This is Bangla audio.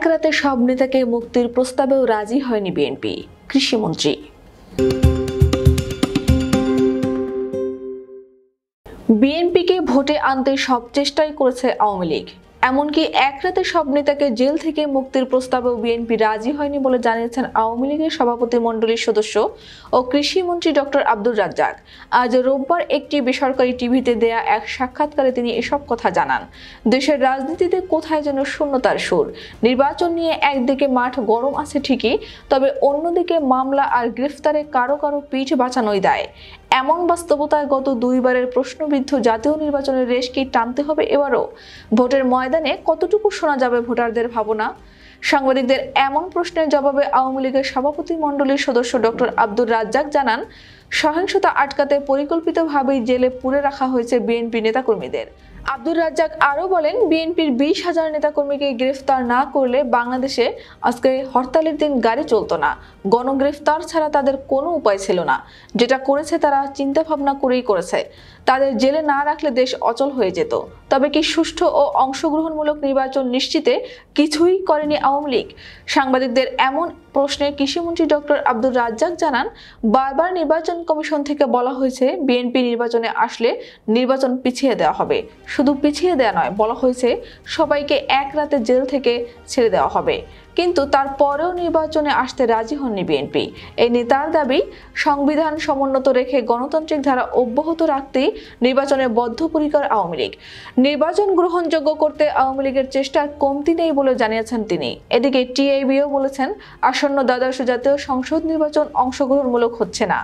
এক রাতে সব নেতাকে মুক্তির প্রস্তাবেও রাজি হয়নি বিএনপি। কৃষিমন্ত্রী। বিএনপিকে ভোটে আনতে সব চেষ্টাই করেছে আওয়ামী লীগ। এমনকি এক রাতে সব নেতাকে জেল থেকে মুক্তির প্রস্তাবেও বিএনপি রাজি হয়নি বলে জানিয়েছেন আওয়ামী লীগের সভাপতি মণ্ডলীর সদস্য ও কৃষিমন্ত্রী ডক্টর আব্দুর রাজ্জাক। আজ রোববার একটি বেসরকারি টিভিতে দেয়া এক সাক্ষাৎকারে তিনি এসব কথা জানান। দেশের রাজনীতিতে কোথায় যেন শূন্যতার সুর। নির্বাচন নিয়ে একদিকে মাঠ গরম আছে ঠিকই, তবে অন্যদিকে মামলা আর গ্রেফতারে কারও কারও পিঠ বাঁচানোই দায়। এমন বাস্তবতায় গত দুইবারের প্রশ্নবিদ্ধ জাতীয় নির্বাচনের রেশ কি টানতে হবে এবারও? ভোটের ময়দানে কতটুকু শোনা যাবে ভোটারদের ভাবনা? সাংবাদিকদের এমন প্রশ্নের জবাবে আওয়ামী লীগের সভাপতি মণ্ডলীর সদস্য ডক্টর আব্দুর রাজ্জাক জানান সহিংসতা আটকাতে পরিকল্পিতভাবেই জেলে পুরে রাখা হয়েছে বিএনপি নেতাকর্মীদের। আব্দুর রাজ্জাক আরও বলেন, বিএনপির বিশ হাজার নেতাকর্মীকে গ্রেফতার না করলে বাংলাদেশে আজকে হরতালের দিন গাড়ি চলতো না। গণগ্রেফতার ছাড়া তাদের কোনো উপায় ছিল না। যেটা করেছে তারা চিন্তা ভাবনা করেই করেছে। তাদের জেলে না রাখলে দেশ অচল হয়ে যেত। তবে কি সুষ্ঠু ও অংশগ্রহণমূলক নির্বাচন নিশ্চিতে কিছুই করেনি আওয়ামী লীগ? সাংবাদিকদের এমন প্রশ্নে কৃষিমন্ত্রী ডক্টর আব্দুল রাজ্জাক জানান, বারবার নির্বাচন কমিশন থেকে বলা হয়েছে বিএনপি নির্বাচনে আসলে নির্বাচন পিছিয়ে দেওয়া হবে। শুধু পিছিয়ে দেওয়া নয়, বলা হয়েছে সবাইকে এক রাতে জেল থেকে ছেড়ে দেওয়া হবে। কিন্তু তারপরেও নির্বাচনে আসতে রাজি হননি বিএনপি। এই নেতার দাবি, সংবিধান সমুন্নত রেখে গণতান্ত্রিক ধারা অব্যাহত রাখতে নির্বাচনে বদ্ধপরিকর আওয়ামী লীগ। নির্বাচন গ্রহণযোগ্য করতে আওয়ামী লীগের চেষ্টা কমতি নেই বলে জানিয়েছেন তিনি। এদিকে টিআইবিও বলেছেন, আসন্ন দ্বাদশ জাতীয় সংসদ নির্বাচন অংশগ্রহণমূলক হচ্ছে না।